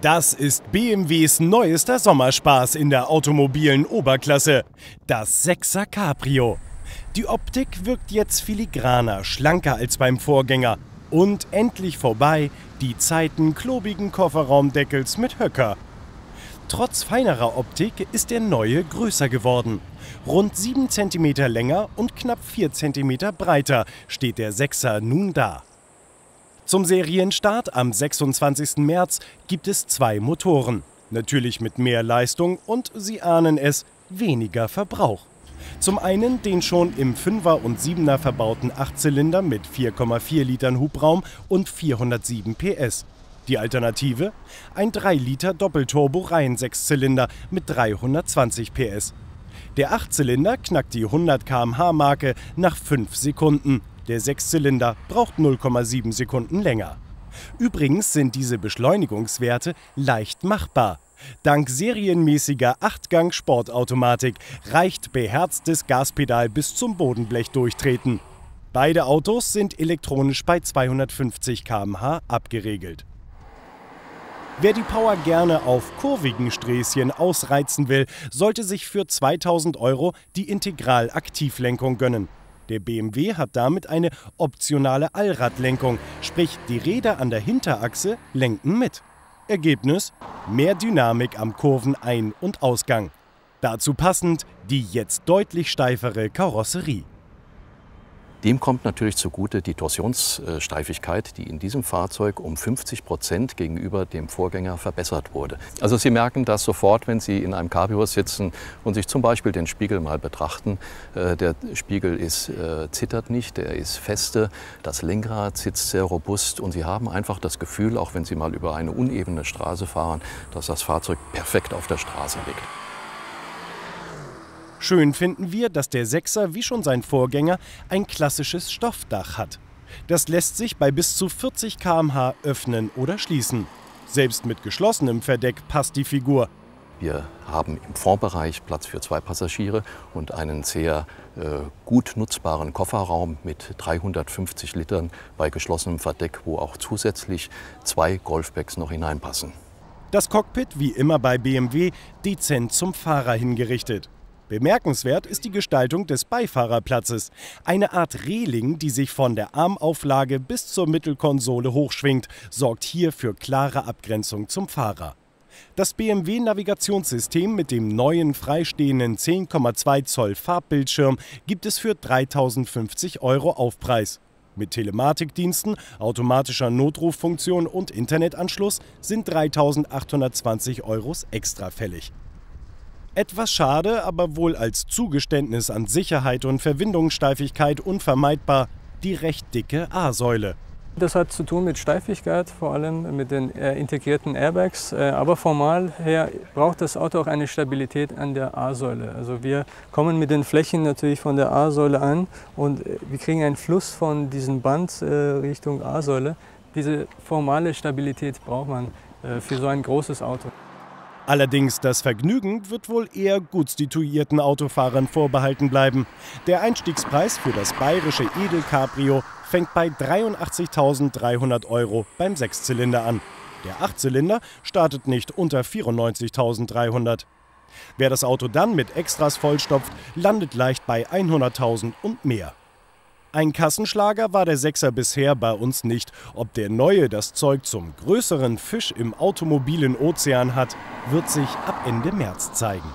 Das ist BMWs neuester Sommerspaß in der automobilen Oberklasse, das 6er Cabrio. Die Optik wirkt jetzt filigraner, schlanker als beim Vorgänger. Und endlich vorbei die Zeiten klobigen Kofferraumdeckels mit Höcker. Trotz feinerer Optik ist der neue größer geworden. Rund 7 cm länger und knapp 4 cm breiter steht der 6er nun da. Zum Serienstart am 26. März gibt es zwei Motoren. Natürlich mit mehr Leistung und, Sie ahnen es, weniger Verbrauch. Zum einen den schon im 5er und 7er verbauten Achtzylinder mit 4,4 Litern Hubraum und 407 PS. Die Alternative? Ein 3 Liter Doppelturbo-Reihen-Sechszylinder mit 320 PS. Der Achtzylinder knackt die 100 km/h-Marke nach 5 Sekunden. Der Sechszylinder braucht 0,7 Sekunden länger. Übrigens sind diese Beschleunigungswerte leicht machbar. Dank serienmäßiger 8-Gang-Sportautomatik reicht beherztes Gaspedal bis zum Bodenblech durchtreten. Beide Autos sind elektronisch bei 250 km/h abgeregelt. Wer die Power gerne auf kurvigen Sträßchen ausreizen will, sollte sich für 2000 Euro die Integral-Aktivlenkung gönnen. Der BMW hat damit eine optionale Allradlenkung, sprich die Räder an der Hinterachse lenken mit. Ergebnis: mehr Dynamik am Kurvenein- und Ausgang. Dazu passend die jetzt deutlich steifere Karosserie. Dem kommt natürlich zugute die Torsionssteifigkeit, die in diesem Fahrzeug um 50 Prozent gegenüber dem Vorgänger verbessert wurde. Also Sie merken das sofort, wenn Sie in einem Cabrio sitzen und sich zum Beispiel den Spiegel mal betrachten. Äh, der Spiegel ist, äh, zittert nicht, der ist feste, das Lenkrad sitzt sehr robust und Sie haben einfach das Gefühl, auch wenn Sie mal über eine unebene Straße fahren, dass das Fahrzeug perfekt auf der Straße liegt. Schön finden wir, dass der Sechser wie schon sein Vorgänger ein klassisches Stoffdach hat. Das lässt sich bei bis zu 40 km/h öffnen oder schließen. Selbst mit geschlossenem Verdeck passt die Figur. Wir haben im Fondbereich Platz für zwei Passagiere und einen sehr äh, gut nutzbaren Kofferraum mit 350 Litern bei geschlossenem Verdeck, wo auch zusätzlich zwei Golfbags noch hineinpassen. Das Cockpit, wie immer bei BMW, dezent zum Fahrer hingerichtet. Bemerkenswert ist die Gestaltung des Beifahrerplatzes. Eine Art Reling, die sich von der Armauflage bis zur Mittelkonsole hochschwingt, sorgt hier für klare Abgrenzung zum Fahrer. Das BMW-Navigationssystem mit dem neuen freistehenden 10,2 Zoll Farbbildschirm gibt es für 3050 Euro Aufpreis. Mit Telematikdiensten, automatischer Notruffunktion und Internetanschluss sind 3820 Euro extra fällig. Etwas schade, aber wohl als Zugeständnis an Sicherheit und Verwindungssteifigkeit unvermeidbar die recht dicke A-Säule. Das hat zu tun mit Steifigkeit, vor allem mit den äh, integrierten Airbags. Äh, aber formal her braucht das Auto auch eine Stabilität an der A-Säule. Also wir kommen mit den Flächen natürlich von der A-Säule an und äh, wir kriegen einen Fluss von diesem Band Richtung A-Säule. Diese formale Stabilität braucht man für so ein großes Auto. Allerdings das Vergnügen wird wohl eher gut situierten Autofahrern vorbehalten bleiben. Der Einstiegspreis für das bayerische Edelcabrio fängt bei 83.300 Euro beim Sechszylinder an. Der Achtzylinder startet nicht unter 94.300. Wer das Auto dann mit Extras vollstopft, landet leicht bei 100.000 und mehr. Ein Kassenschlager war der Sechser bisher bei uns nicht. Ob der neue das Zeug zum größeren Fisch im automobilen Ozean hat, wird sich ab Ende März zeigen.